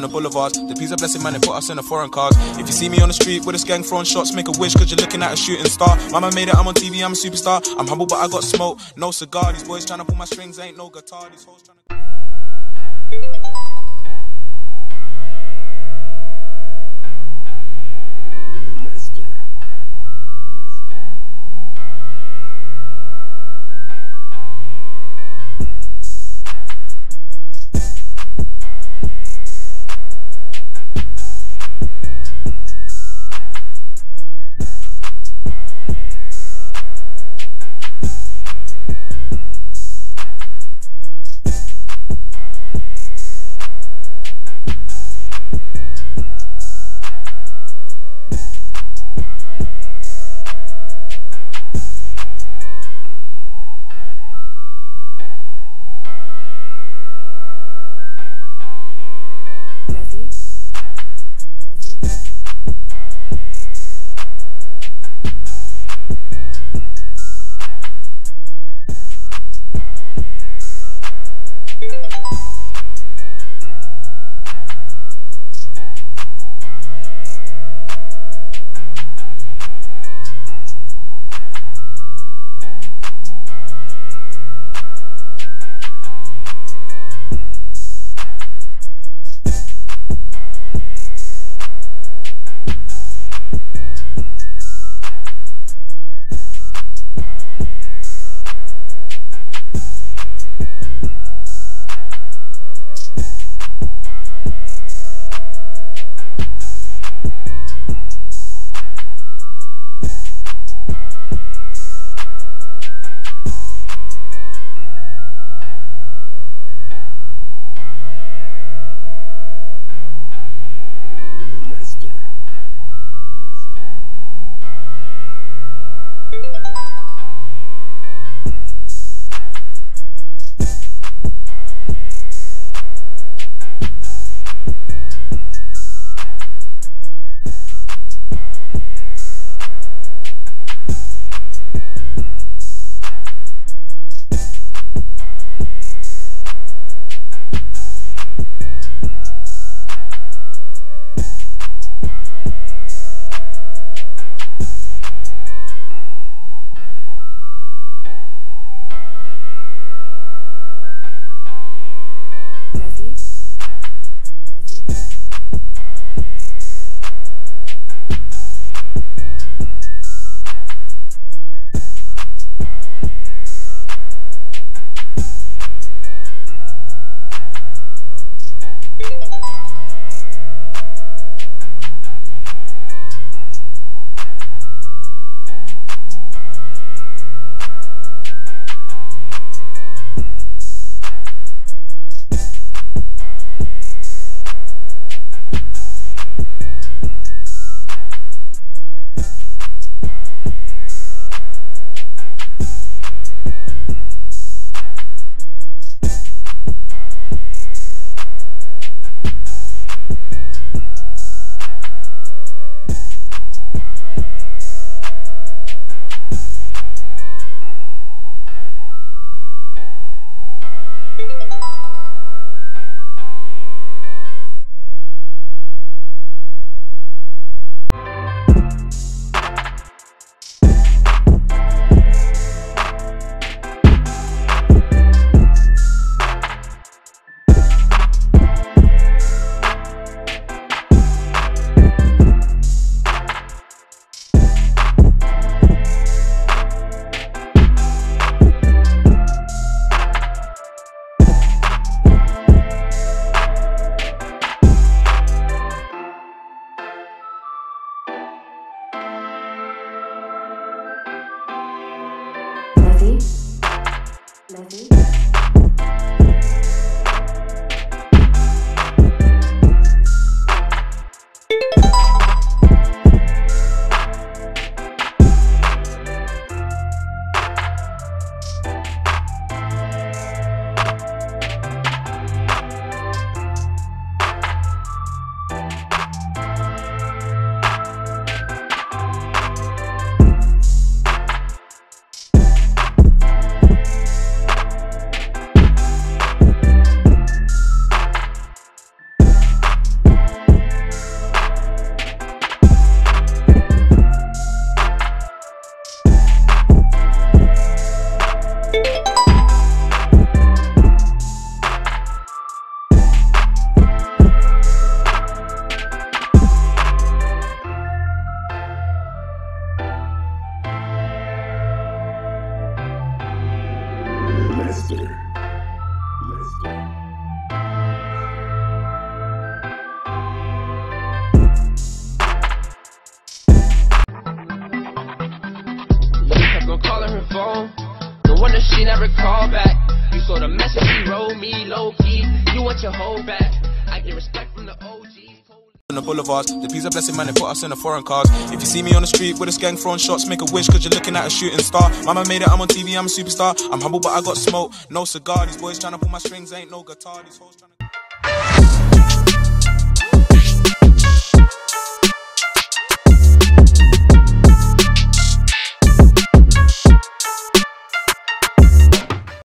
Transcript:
fast. The boulevards. The peace a blessing, man, they put us in a foreign cars. If you see me on the street with a gang throwing shots, make a wish, cause you're looking at a shooting star. Mama made it, I'm on TV, I'm a superstar. I'm humble, but I got smoke, no cigar. These boys trying to pull my strings, ain't no guitar. These hoes trying to. Lizzie. Lizzie. Lizzie. Lester. Lester. Calling her phone. No wonder she never called back. You saw the message she wrote me low key. You want your whole back. I get respect the boulevards. The peace of blessing, man, they put us in the foreign cars. If you see me on the street with a gang throwing shots, make a wish, cause you're looking at a shooting star. Mama made it, I'm on TV, I'm a superstar. I'm humble, but I got smoke, no cigar. These boys trying to pull my strings, ain't no guitar. These hoes trying to